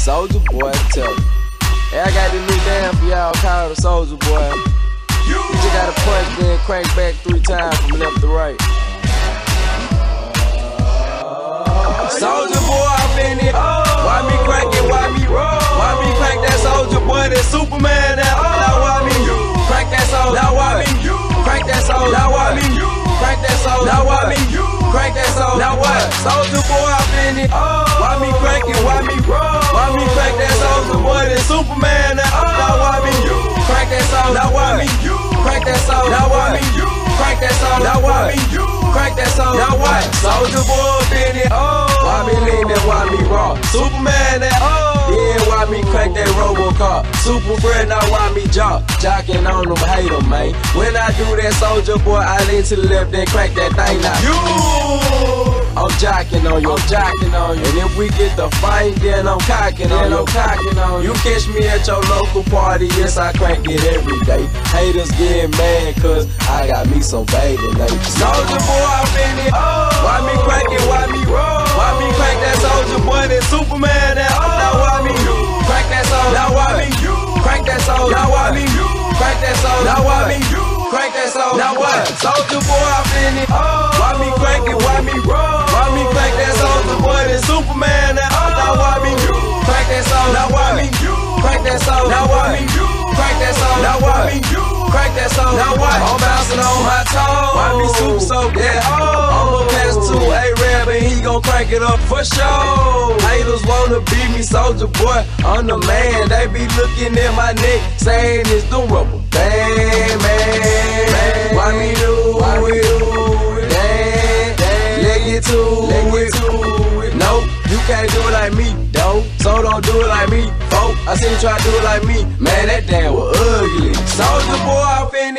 Soldier boy, tell me. Hey, I got this new damn for y'all called the Soldier boy. You just gotta punch, then crank back three times from left to right. Soldier boy, I'm in it. Why me crank it? Why me roll? Why me crank that soldier boy? That Superman now. Now why me crank that soldier? Now why me crank that soldier? Now why me crank that soldier? Now why me crank that soldier? Now what? Soldier boy, I'm in it. Why That Superman now. Now why me You. crank that soldier? Now why me crank that soldier? Now why me crank that soldier? Now why me crank that soldier? Now what? Soldier boy, in it. Why me lean that? Why me raw? Superman Super friend, now why me jock? Jocking on them, hate them, man. When I do that soldier boy, I lean to the left, then crack that thing now. You! I'm jocking on you, I'm jocking on you. And if we get the fight, then I'm cocking on you. I'm cocking on you. You catch me at your local party, yes, I crank it every day. Haters get mad, cause I got me some baby ladies. Soldier boy, I'm in it. Why me crank it? Why me roll? Why me crank that soldier Soldier boy, I'm in it. Why me crank it? Why me roll? Why me crank that soldier boy? That Superman that Now why me you? crank that soldier? Now why me you? crank that soldier? Now why me you? crank that soldier? Now why me you? crank that soldier? Now what? I'm bouncing on my toes. Why me super so that I'ma pass to a rap and he gon' crank it up for sure. Haters wanna beat me, soldier boy. I'm the man. They be looking at my neck, saying it's the rubber band can't do it like me, though. So don't do it like me, folk. I seen you try to do it like me. Man, that damn was ugly. Soldier boy, I'm in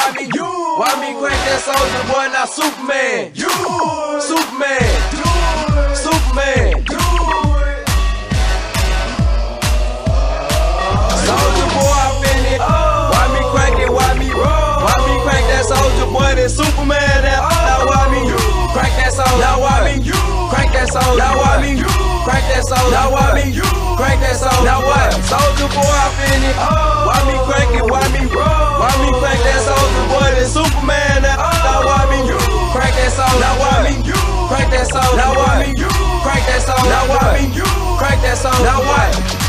Why me? Why me crank that soldier boy? Now Superman. Superman. Superman. Soldier boy, I'm in it. Why me crank it? Why me roll? Why me crank that soldier boy? That Superman that Now why me crank that soldier? Now why me crank that soldier? Now why me crank that soldier? Now why me crank that soldier? Now what? Soldier boy, I'm in it. Why Now what?